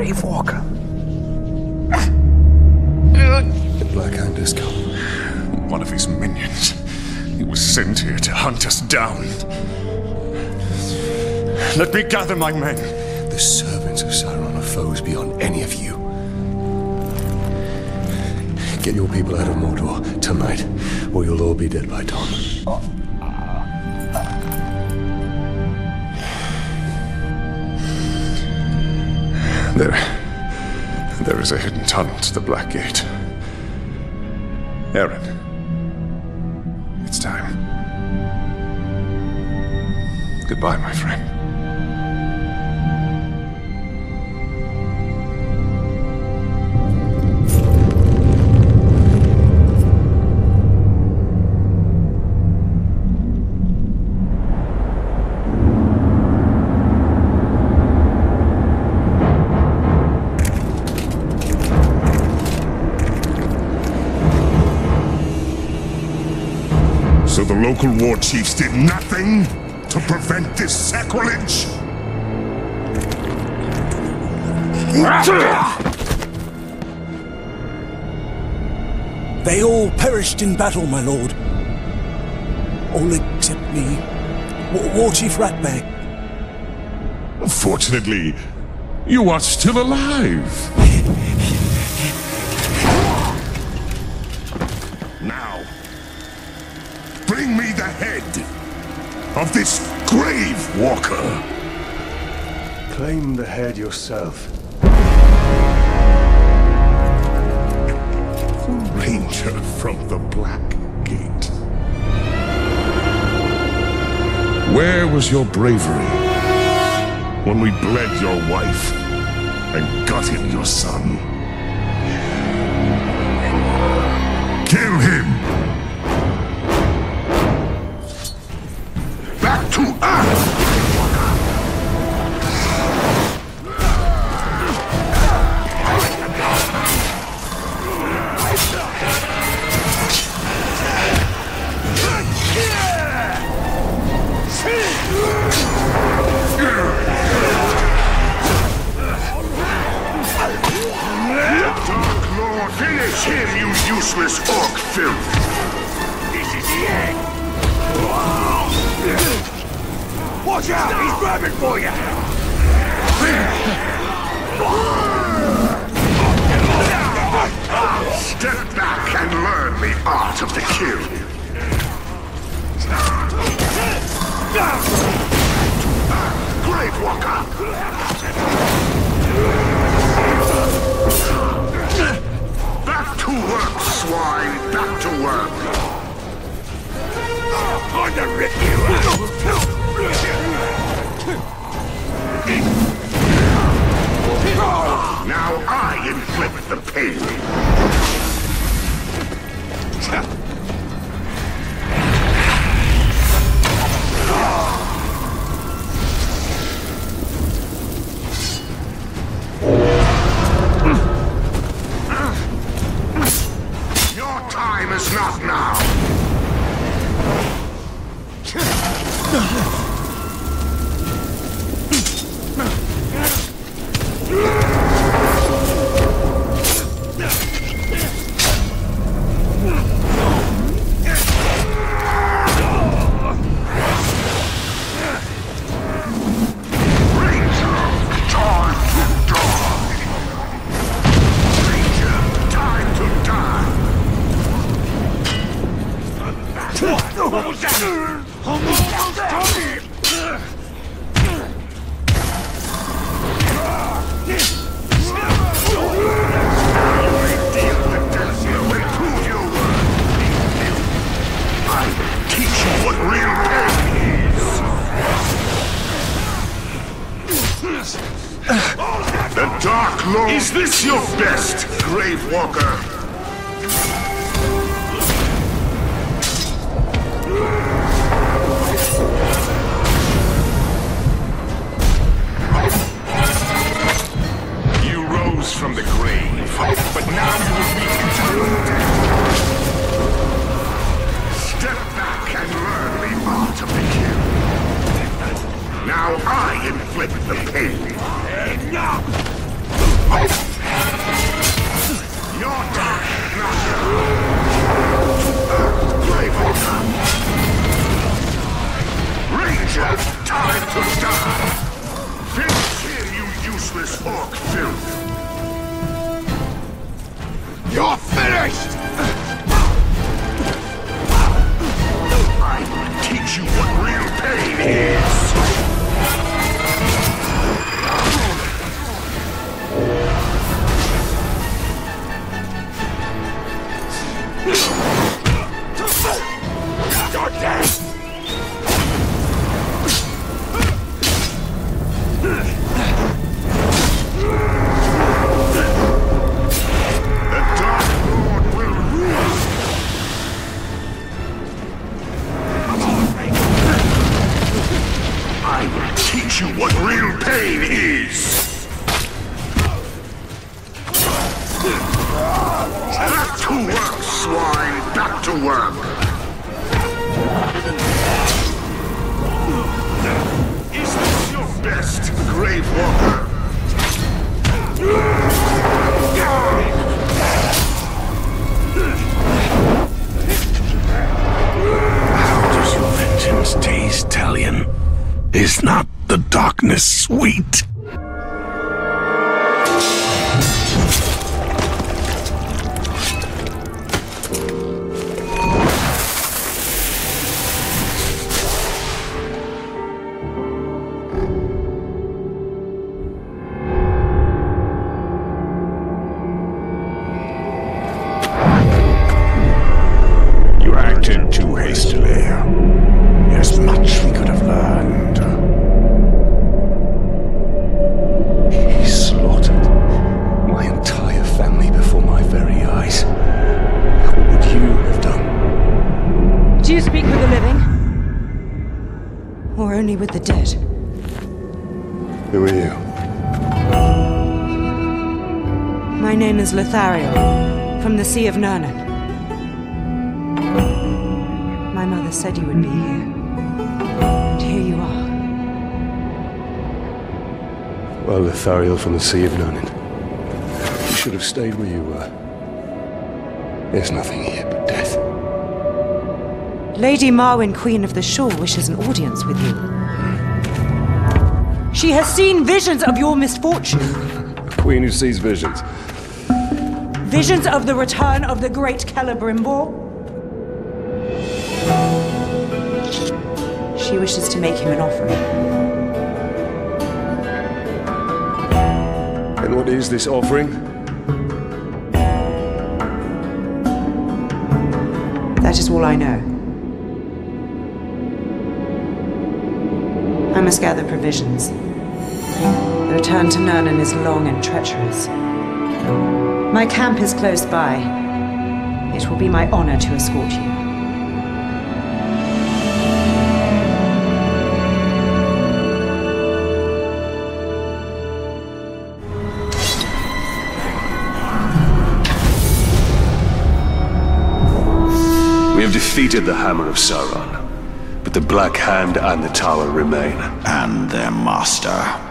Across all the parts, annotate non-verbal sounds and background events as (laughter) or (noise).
Gravewalker. The Black Hand has come. One of his minions. He was sent here to hunt us down. Let me gather my men. The servants of Sauron are foes beyond any of you. Get your people out of Mordor tonight, or you'll all be dead by dawn. Oh, There. There is a hidden tunnel to the Black Gate. Aaron. It's time. Goodbye, my friend. Local war chiefs did nothing to prevent this sacrilege? They all perished in battle, my lord. All except me. War, war Chief Ratbag. Fortunately, you are still alive. Of this grave walker. Claim the head yourself. Ranger from the Black Gate. Where was your bravery when we bled your wife and gutted your son? Kill him! To Earth! Finish him, you useless orc filth! This is the end! Watch out! He's grabbing for you! Step back and learn the art of the kill. Orc filth! You're finished! Hastily. There's much we could have learned. He slaughtered my entire family before my very eyes. What would you have done? Do you speak with the living? Or only with the dead? Who are you? My name is Lithariel, from the Sea of Nurnen. Mother said you would be here. And here you are. Well, Lithariel from the Sea of Nurnen. You should have stayed where you were. There's nothing here but death. Lady Marwen, Queen of the Shore, wishes an audience with you. She has seen visions of your misfortune. A queen who sees visions. Visions of the return of the great Celebrimbor. She wishes to make him an offering. And what is this offering? That is all I know. I must gather provisions. The return to Nurnen is long and treacherous. My camp is close by. It will be my honor to escort you. We have defeated the Hammer of Sauron, but the Black Hand and the Tower remain. And their master.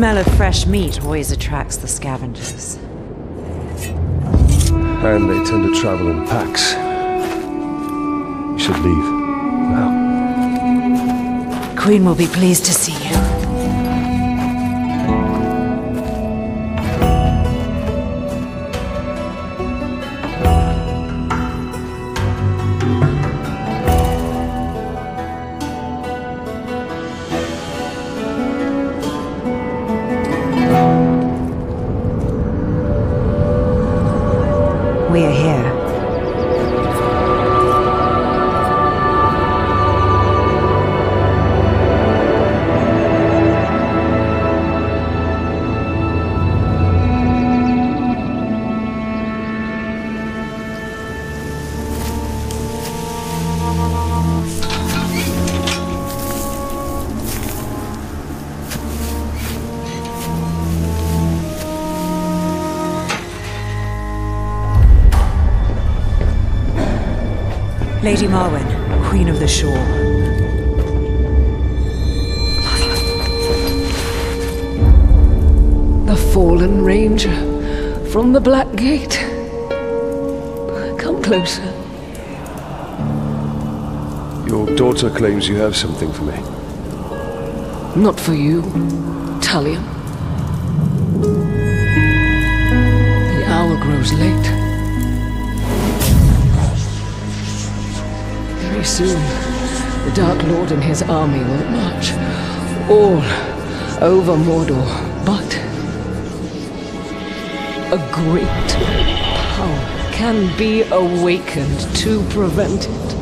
Smell of fresh meat always attracts the scavengers. And they tend to travel in packs. You should leave. Now. Queen will be pleased to see you. Lady Marwen, Queen of the Shore. The fallen ranger from the Black Gate. Come closer. Your daughter claims you have something for me. Not for you, Talion. The hour grows late. Very soon, the Dark Lord and his army will march all over Mordor. But a great power can be awakened to prevent it.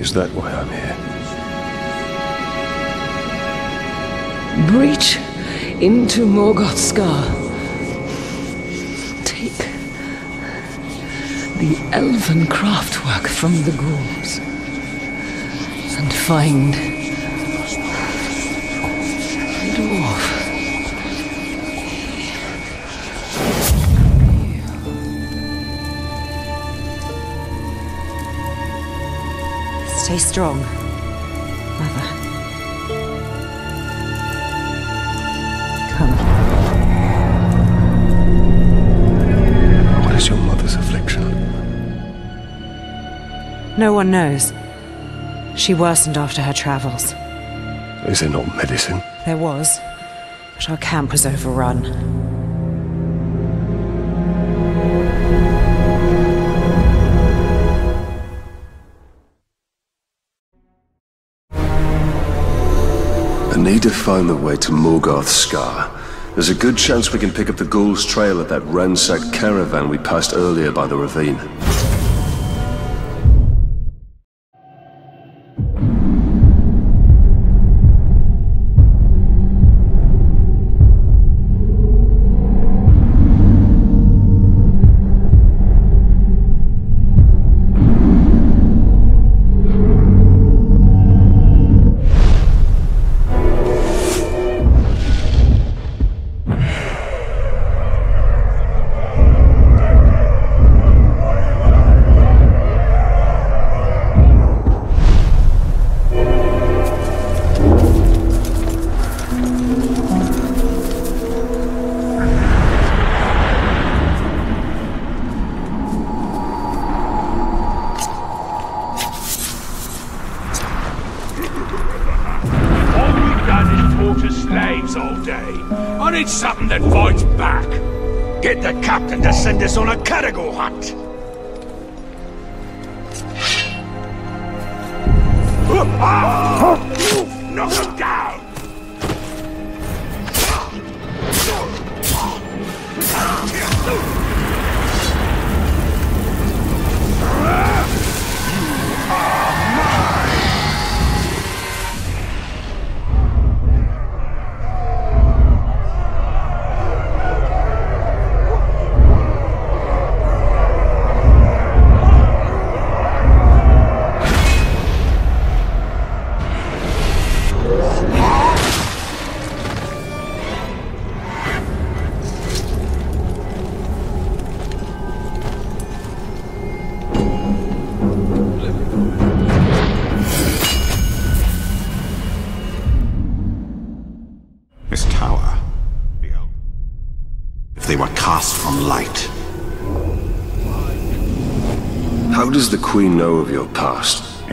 Is that why I'm here? Breach into Morgoth's Scar. The elven craftwork from the ghouls and find dwarf. Stay strong, No one knows. She worsened after her travels. Is there not medicine? There was, but our camp was overrun. I need to find the way to Morgoth's Scar. There's a good chance we can pick up the ghoul's trail at that ransacked caravan we passed earlier by the ravine.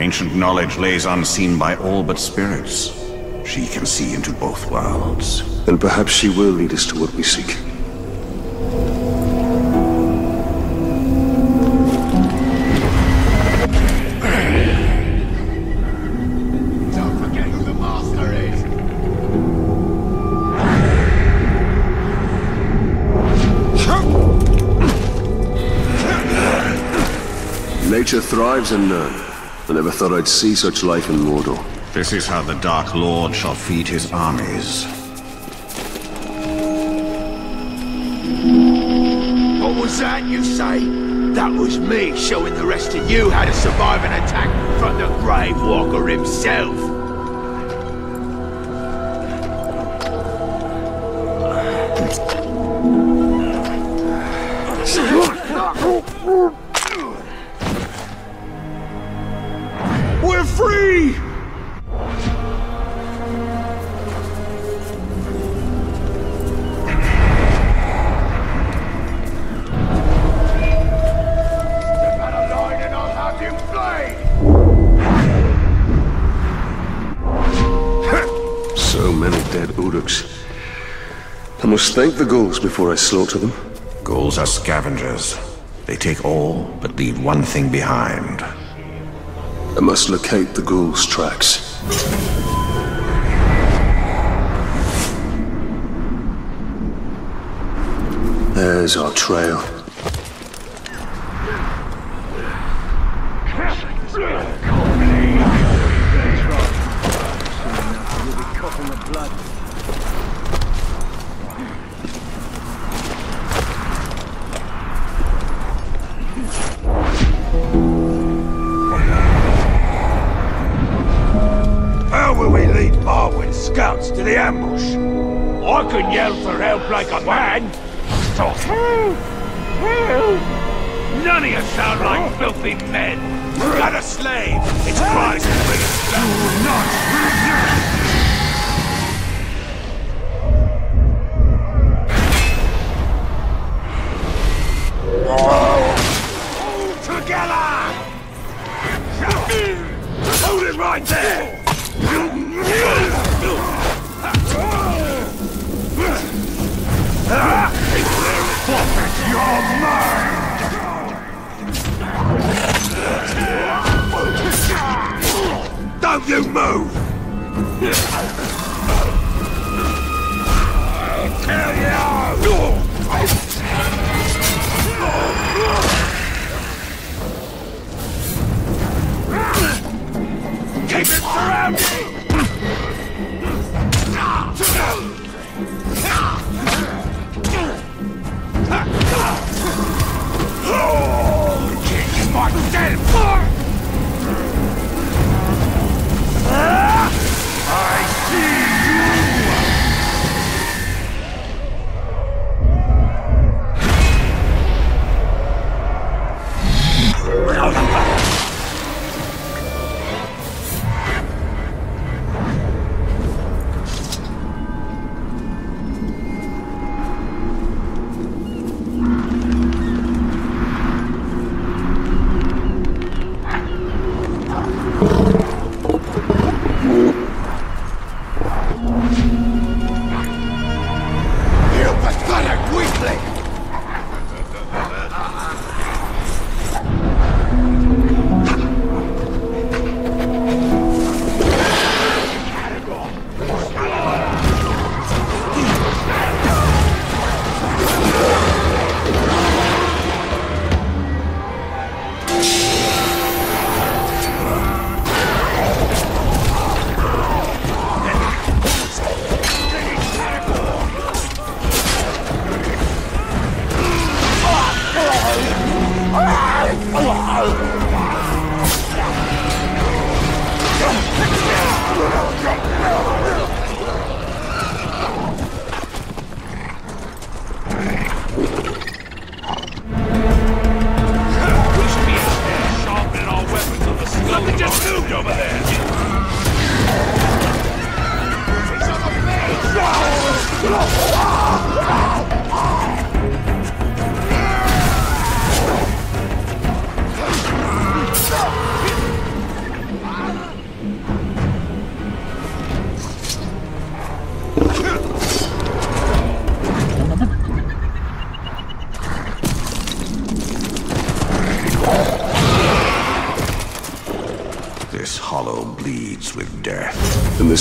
Ancient knowledge lays unseen by all but spirits. She can see into both worlds. Then perhaps she will lead us to what we seek. Don't forget who the master is! Nature thrives in Nurn. I never thought I'd see such life in Mordor. This is how the Dark Lord shall feed his armies. What was that you say? That was me showing the rest of you how to survive an attack from the Grave Walker himself. We're must thank the ghouls before I slaughter them. Ghouls are scavengers. They take all, but leave one thing behind. I must locate the ghouls' tracks. There's our trail. We lead Marwen's scouts to the ambush? I can yell for help like a man. So None of you sound like filthy men. Got a slave. It's Christ brings not. Together!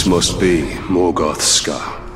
Must be Morgoth's scar.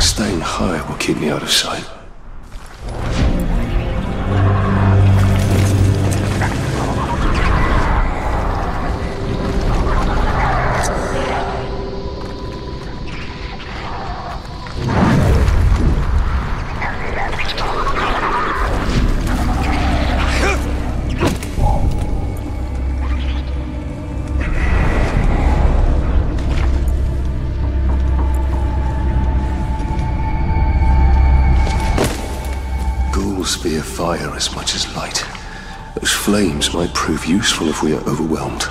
Staying high will keep me out of sight. As much as light. Those flames might prove useful if we are overwhelmed.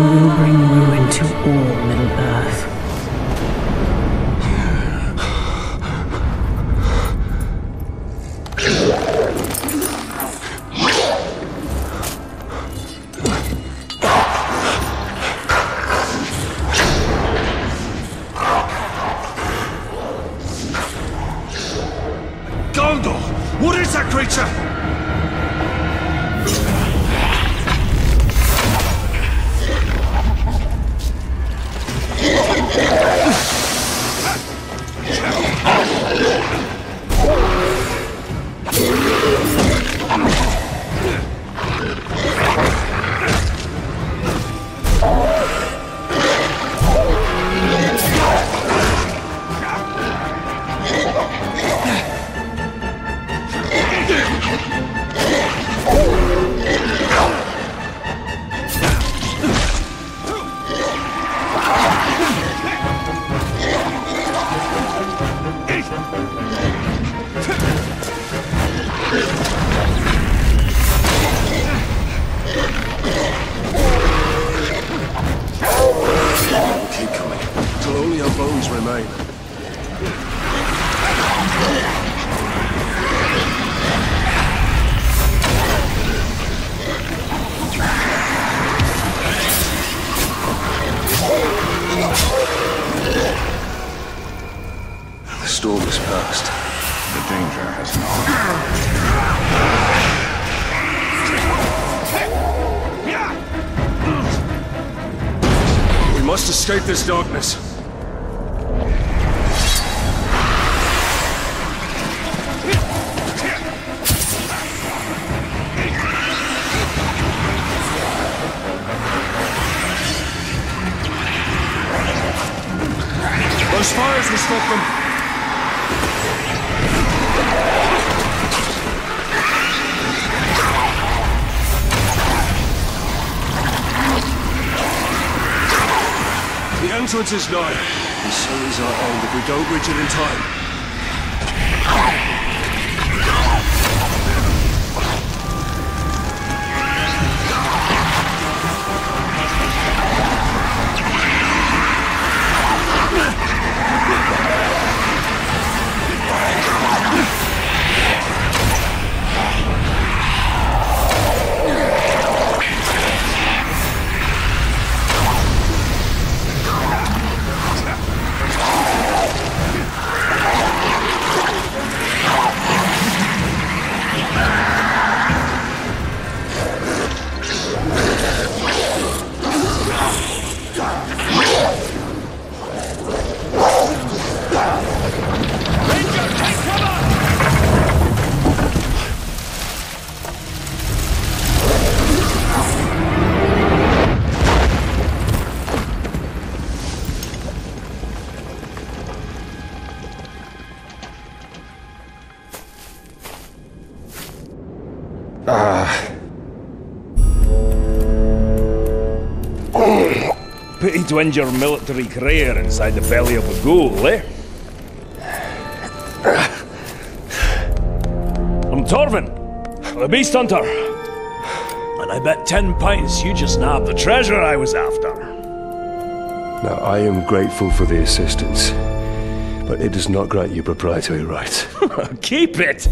Will bring ruin to all Middle Will stop them. The entrance is nigh, and so is our end if we don't reach it in time. Pity your military career inside the belly of a ghoul, eh? I'm Torvin, the Beast Hunter. And I bet ten pints you just nabbed the treasure I was after. Now, I am grateful for the assistance, but it does not grant you proprietary rights. (laughs) Keep it!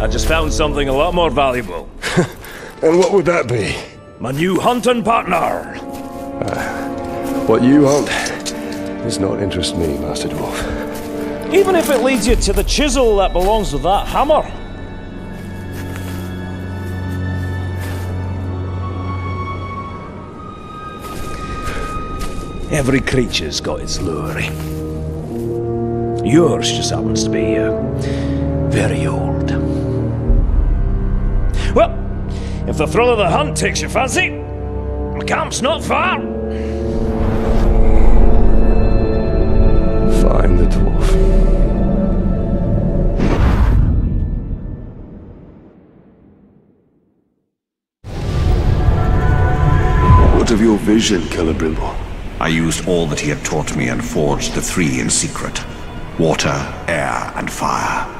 I just found something a lot more valuable. (laughs) and what would that be? My new hunting partner! What you hunt does not interest me, Master Dwarf. Even if it leads you to the chisel that belongs with that hammer. Every creature's got its lure. eh? Yours just happens to be uh, very old. Well, if the thrill of the hunt takes your fancy, my camp's not far. Vision, Celebrimbor? I used all that he had taught me and forged the three in secret water, air, and fire.